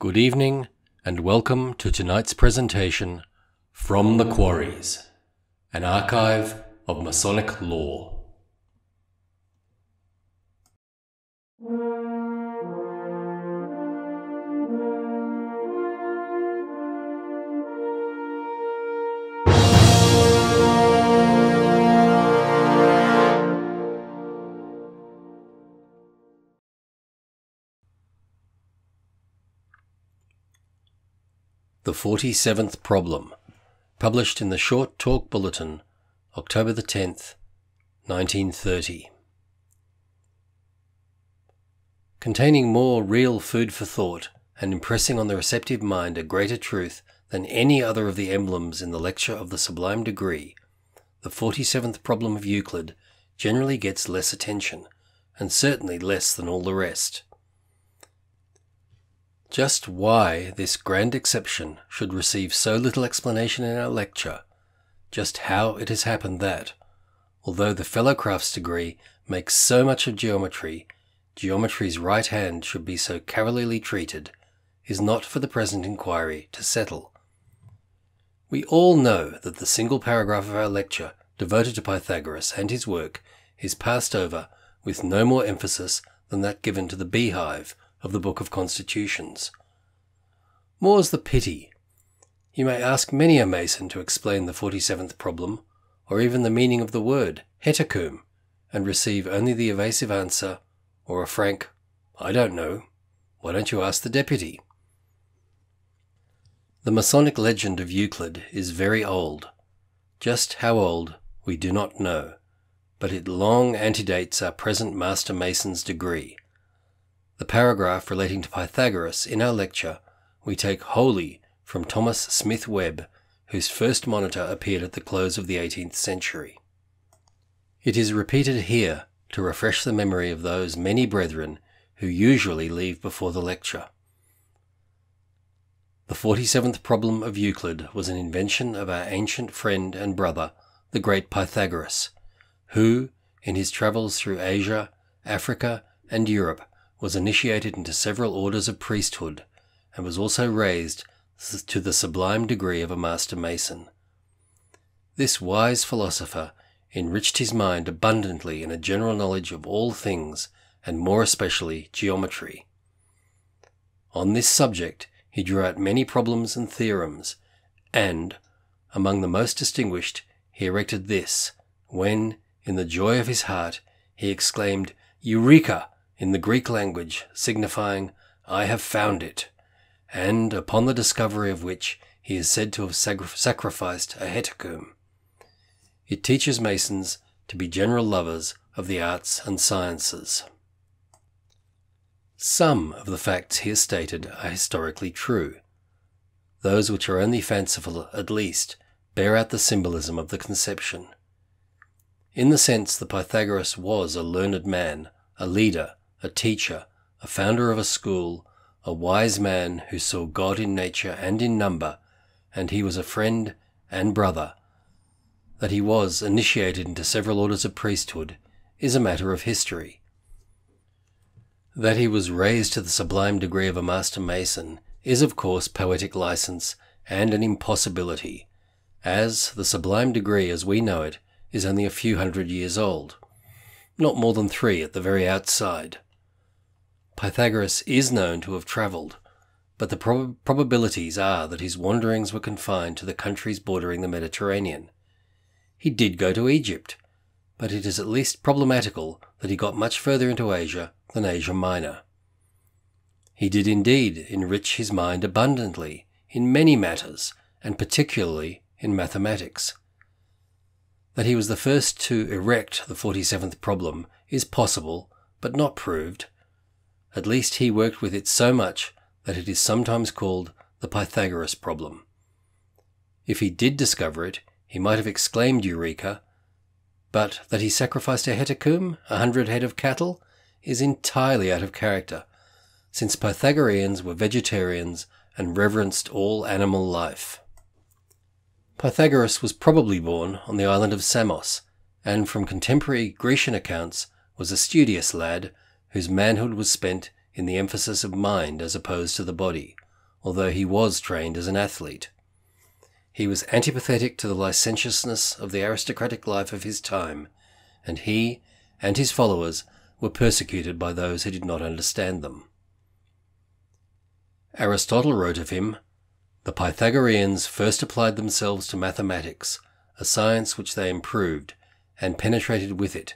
Good evening, and welcome to tonight's presentation From the Quarries, an archive of Masonic lore. The 47th Problem, published in the Short Talk Bulletin, October the 10th, 1930. Containing more real food for thought and impressing on the receptive mind a greater truth than any other of the emblems in the lecture of the sublime degree, the 47th Problem of Euclid generally gets less attention, and certainly less than all the rest. Just why this grand exception should receive so little explanation in our lecture, just how it has happened that, although the Fellowcrafts degree makes so much of geometry, geometry's right hand should be so cavalierly treated, is not for the present inquiry to settle. We all know that the single paragraph of our lecture devoted to Pythagoras and his work is passed over with no more emphasis than that given to the beehive of the Book of Constitutions. More's the pity. You may ask many a mason to explain the 47th problem, or even the meaning of the word hecatomb, and receive only the evasive answer, or a frank, I don't know. Why don't you ask the deputy? The Masonic legend of Euclid is very old. Just how old, we do not know, but it long antedates our present Master Mason's degree. The paragraph relating to Pythagoras in our lecture we take wholly from Thomas Smith Webb, whose first monitor appeared at the close of the 18th century. It is repeated here to refresh the memory of those many brethren who usually leave before the lecture. The 47th problem of Euclid was an invention of our ancient friend and brother, the great Pythagoras, who, in his travels through Asia, Africa, and Europe, was initiated into several orders of priesthood, and was also raised to the sublime degree of a master mason. This wise philosopher enriched his mind abundantly in a general knowledge of all things, and more especially geometry. On this subject, he drew out many problems and theorems, and, among the most distinguished, he erected this, when, in the joy of his heart, he exclaimed, Eureka! In the Greek language, signifying, I have found it, and upon the discovery of which he is said to have sacrificed a hecatomb. It teaches Masons to be general lovers of the arts and sciences. Some of the facts here stated are historically true. Those which are only fanciful, at least, bear out the symbolism of the conception. In the sense that Pythagoras was a learned man, a leader, a teacher, a founder of a school, a wise man who saw God in nature and in number, and he was a friend and brother. That he was initiated into several orders of priesthood is a matter of history. That he was raised to the sublime degree of a master mason is, of course, poetic license and an impossibility, as the sublime degree as we know it is only a few hundred years old, not more than three at the very outside. Pythagoras is known to have travelled, but the prob- probabilities are that his wanderings were confined to the countries bordering the Mediterranean. He did go to Egypt, but it is at least problematical that he got much further into Asia than Asia Minor. He did indeed enrich his mind abundantly in many matters, and particularly in mathematics. That he was the first to erect the 47th problem is possible, but not proved, at least he worked with it so much that it is sometimes called the Pythagoras problem. If he did discover it, he might have exclaimed Eureka, but that he sacrificed a hecatomb, a hundred head of cattle, is entirely out of character, since Pythagoreans were vegetarians and reverenced all animal life. Pythagoras was probably born on the island of Samos, and from contemporary Grecian accounts was a studious lad whose manhood was spent in the emphasis of mind as opposed to the body, although he was trained as an athlete. He was antipathetic to the licentiousness of the aristocratic life of his time, and he and his followers were persecuted by those who did not understand them. Aristotle wrote of him The Pythagoreans first applied themselves to mathematics, a science which they improved, and penetrated with it.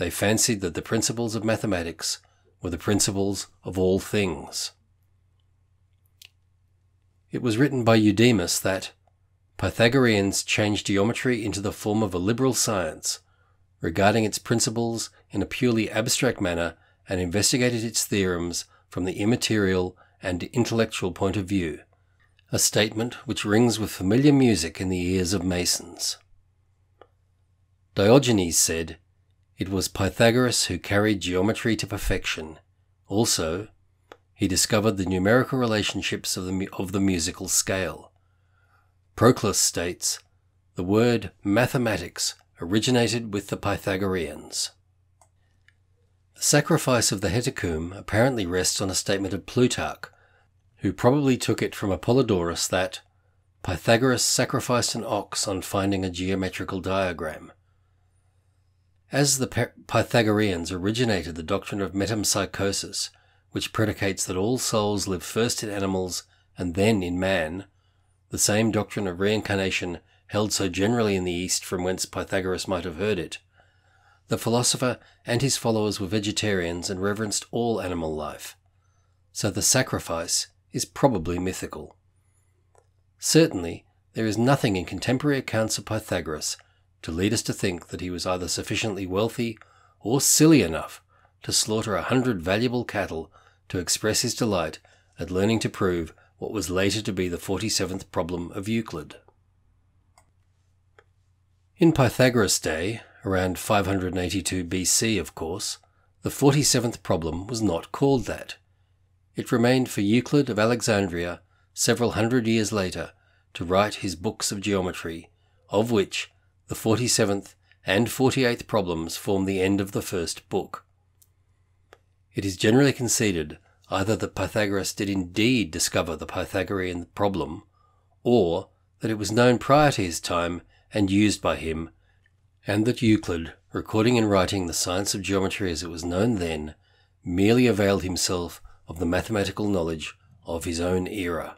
They fancied that the principles of mathematics were the principles of all things. It was written by Eudemus that Pythagoreans changed geometry into the form of a liberal science, regarding its principles in a purely abstract manner and investigated its theorems from the immaterial and intellectual point of view, a statement which rings with familiar music in the ears of Masons. Diogenes said, It was Pythagoras who carried geometry to perfection. Also, he discovered the numerical relationships of the, of the musical scale. Proclus states, The word mathematics originated with the Pythagoreans. The sacrifice of the hecatomb apparently rests on a statement of Plutarch, who probably took it from Apollodorus that Pythagoras sacrificed an ox on finding a geometrical diagram. As the Pythagoreans originated the doctrine of metempsychosis, which predicates that all souls live first in animals and then in man, the same doctrine of reincarnation held so generally in the East from whence Pythagoras might have heard it, the philosopher and his followers were vegetarians and reverenced all animal life, so the sacrifice is probably mythical. Certainly, there is nothing in contemporary accounts of Pythagoras to lead us to think that he was either sufficiently wealthy or silly enough to slaughter a hundred valuable cattle to express his delight at learning to prove what was later to be the 47th problem of Euclid. In Pythagoras' day, around 582 BC, of course, the 47th problem was not called that. It remained for Euclid of Alexandria, several hundred years later, to write his books of geometry, of which the 47th and 48th problems form the end of the first book. It is generally conceded either that Pythagoras did indeed discover the Pythagorean problem, or that it was known prior to his time and used by him and that Euclid, recording and writing the science of geometry as it was known then, merely availed himself of the mathematical knowledge of his own era.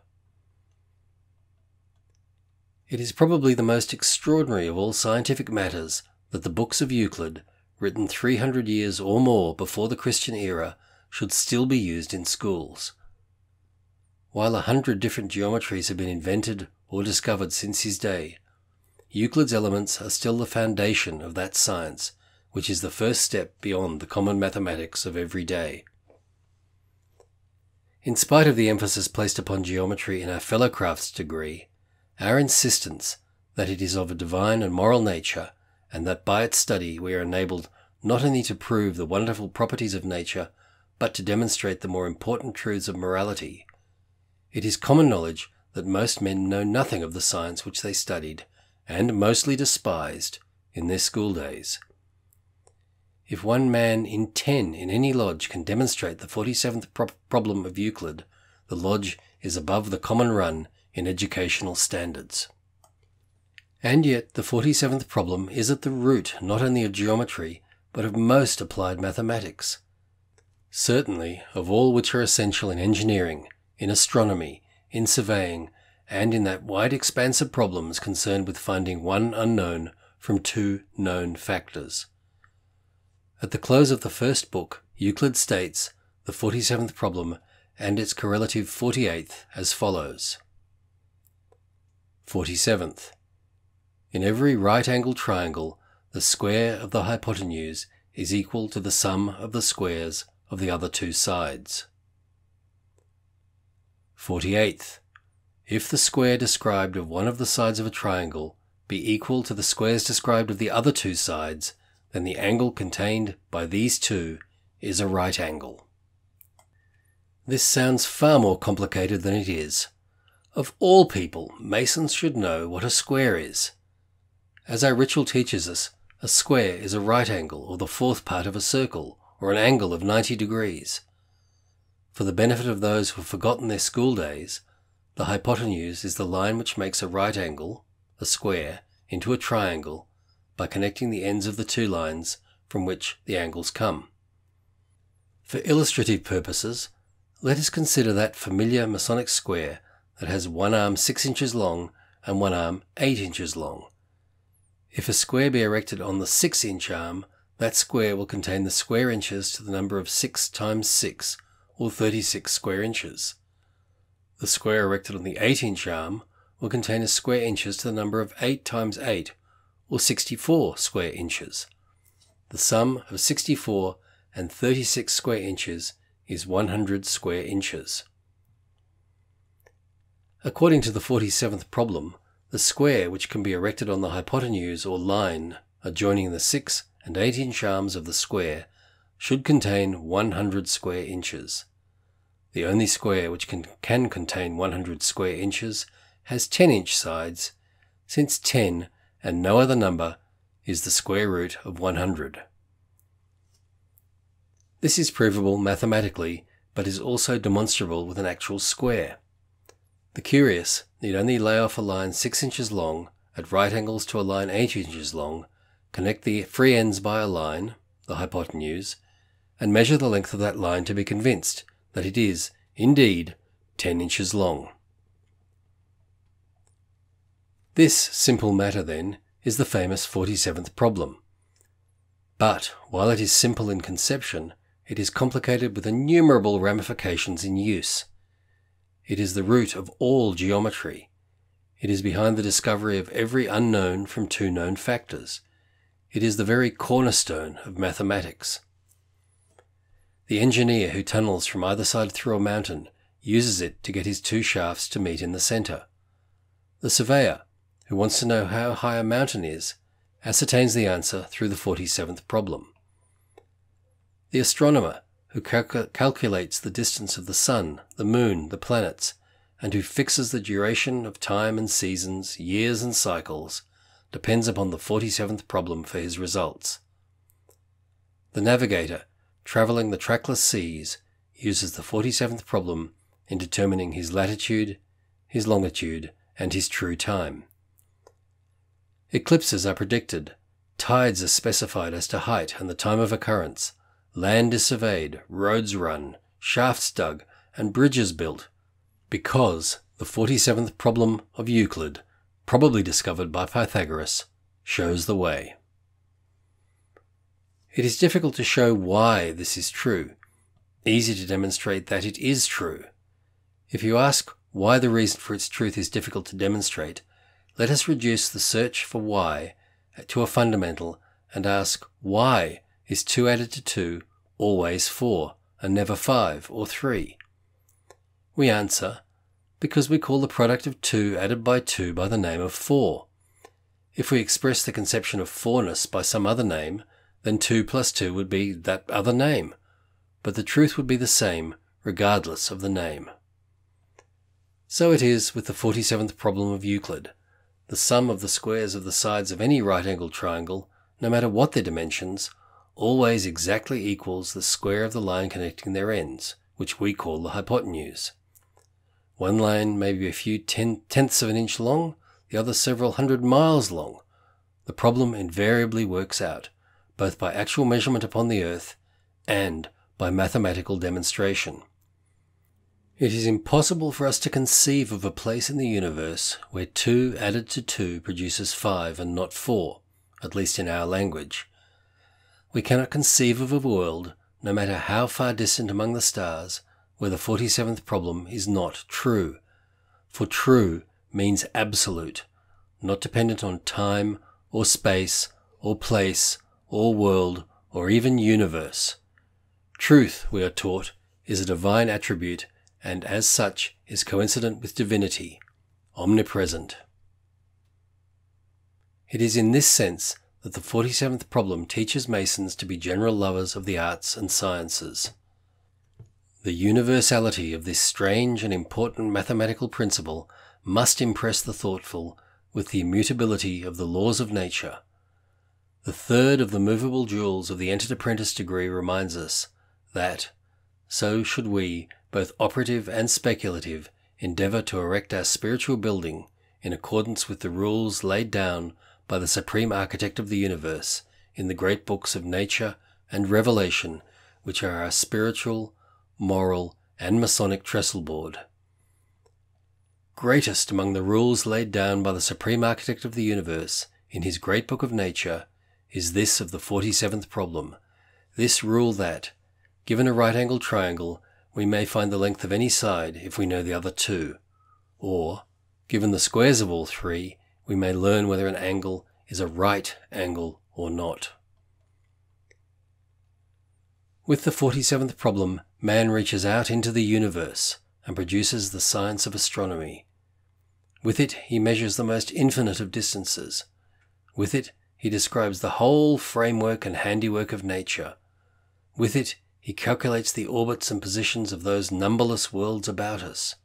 It is probably the most extraordinary of all scientific matters that the books of Euclid, written 300 years or more before the Christian era, should still be used in schools. While a hundred different geometries have been invented or discovered since his day, Euclid's elements are still the foundation of that science, which is the first step beyond the common mathematics of every day. In spite of the emphasis placed upon geometry in our fellowcrafts degree, our insistence that it is of a divine and moral nature, and that by its study we are enabled not only to prove the wonderful properties of nature, but to demonstrate the more important truths of morality. It is common knowledge that most men know nothing of the science which they studied, and mostly despised, in their school days. If one man in ten in any lodge can demonstrate the 47th pro- problem of Euclid, the lodge is above the common run in educational standards. And yet, the 47th problem is at the root not only of geometry, but of most applied mathematics. Certainly, of all which are essential in engineering, in astronomy, in surveying, and in that wide expanse of problems concerned with finding one unknown from two known factors. At the close of the first book, Euclid states the 47th problem and its correlative 48th as follows 47th. In every right angled triangle, the square of the hypotenuse is equal to the sum of the squares of the other two sides. 48th. If the square described of one of the sides of a triangle be equal to the squares described of the other two sides, then the angle contained by these two is a right angle. This sounds far more complicated than it is. Of all people, Masons should know what a square is. As our ritual teaches us, a square is a right angle or the fourth part of a circle, or an angle of 90 degrees. For the benefit of those who have forgotten their school days, the hypotenuse is the line which makes a right angle, a square, into a triangle by connecting the ends of the two lines from which the angles come. For illustrative purposes, let us consider that familiar Masonic square that has one arm 6 inches long and one arm 8 inches long. If a square be erected on the 6 inch arm, that square will contain the square inches to the number of 6 times 6, or 36 square inches. The square erected on the 8 inch arm will contain a square inches to the number of 8 times 8, or 64 square inches. The sum of 64 and 36 square inches is 100 square inches. According to the 47th problem, the square which can be erected on the hypotenuse or line adjoining the 6 and 8 inch arms of the square should contain 100 square inches. The only square which can, can contain 100 square inches has 10 inch sides, since 10 and no other number is the square root of 100. This is provable mathematically, but is also demonstrable with an actual square. The curious need only lay off a line 6 inches long at right angles to a line 8 inches long, connect the free ends by a line, the hypotenuse, and measure the length of that line to be convinced that it is, indeed, 10 inches long. This simple matter, then, is the famous 47th problem. But while it is simple in conception, it is complicated with innumerable ramifications in use. It is the root of all geometry. It is behind the discovery of every unknown from two known factors. It is the very cornerstone of mathematics. The engineer who tunnels from either side through a mountain uses it to get his two shafts to meet in the center. The surveyor, who wants to know how high a mountain is, ascertains the answer through the 47th problem. The astronomer, who cal- calculates the distance of the sun, the moon, the planets, and who fixes the duration of time and seasons, years and cycles, depends upon the 47th problem for his results. The navigator, traveling the trackless seas, uses the 47th problem in determining his latitude, his longitude, and his true time. Eclipses are predicted, tides are specified as to height and the time of occurrence, Land is surveyed, roads run, shafts dug, and bridges built, because the 47th problem of Euclid, probably discovered by Pythagoras, shows the way. It is difficult to show why this is true, easy to demonstrate that it is true. If you ask why the reason for its truth is difficult to demonstrate, let us reduce the search for why to a fundamental and ask why is 2 added to 2 always 4 and never 5 or 3? We answer, because we call the product of 2 added by 2 by the name of 4. If we express the conception of fourness by some other name, then 2 plus 2 would be that other name, but the truth would be the same regardless of the name. So it is with the 47th problem of Euclid. The sum of the squares of the sides of any right angled triangle, no matter what their dimensions, always exactly equals the square of the line connecting their ends, which we call the hypotenuse. One line may be a few ten tenths of an inch long, the other several hundred miles long. The problem invariably works out, both by actual measurement upon the earth and by mathematical demonstration. It is impossible for us to conceive of a place in the universe where 2 added to 2 produces 5 and not 4, at least in our language. We cannot conceive of a world, no matter how far distant among the stars, where the 47th problem is not true. For true means absolute, not dependent on time or space or place or world or even universe. Truth, we are taught, is a divine attribute and as such is coincident with divinity, omnipresent. It is in this sense that the 47th problem teaches Masons to be general lovers of the arts and sciences. The universality of this strange and important mathematical principle must impress the thoughtful with the immutability of the laws of nature. The third of the movable jewels of the entered apprentice degree reminds us that, so should we, both operative and speculative, endeavour to erect our spiritual building in accordance with the rules laid down by the Supreme Architect of the universe in the great books of nature and revelation, which are our spiritual, moral, and Masonic trestle board. Greatest among the rules laid down by the Supreme Architect of the universe in his great book of nature is this of the 47th problem. This rule that, given a right angled triangle, we may find the length of any side if we know the other two, or, given the squares of all three, we may learn whether an angle is a right angle or not. With the 47th problem, man reaches out into the universe and produces the science of astronomy. With it, he measures the most infinite of distances. With it, he describes the whole framework and handiwork of nature. With it, he calculates the orbits and positions of those numberless worlds about us.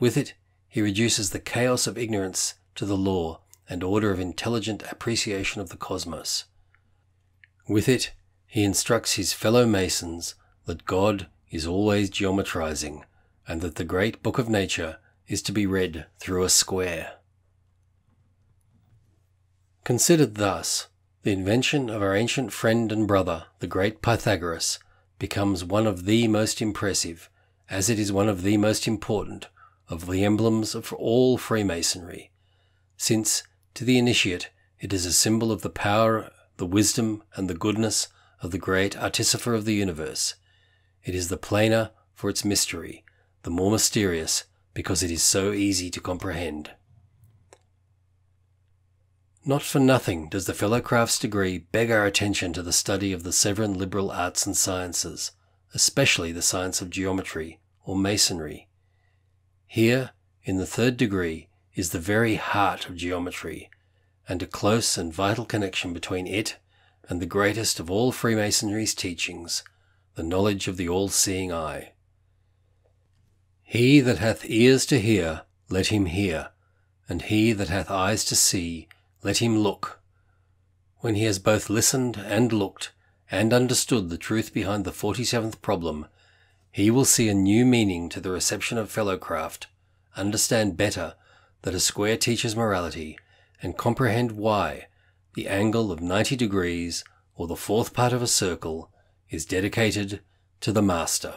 With it, he reduces the chaos of ignorance to the law and order of intelligent appreciation of the cosmos. With it, he instructs his fellow Masons that God is always geometrizing, and that the great book of nature is to be read through a square. Considered thus, the invention of our ancient friend and brother, the great Pythagoras, becomes one of the most impressive, as it is one of the most important, of the emblems of all Freemasonry, since, to the initiate, it is a symbol of the power, the wisdom, and the goodness of the great artificer of the universe. It is the plainer for its mystery, the more mysterious because it is so easy to comprehend. Not for nothing does the Fellowcrafts degree beg our attention to the study of the seven liberal arts and sciences, especially the science of geometry or masonry. Here, in the third degree, is the very heart of geometry, and a close and vital connection between it and the greatest of all Freemasonry's teachings, the knowledge of the all seeing eye. He that hath ears to hear, let him hear, and he that hath eyes to see, let him look. When he has both listened and looked, and understood the truth behind the 47th problem, he will see a new meaning to the reception of fellowcraft, understand better that a square teaches morality, and comprehend why the angle of 90 degrees, or the fourth part of a circle, is dedicated to the Master.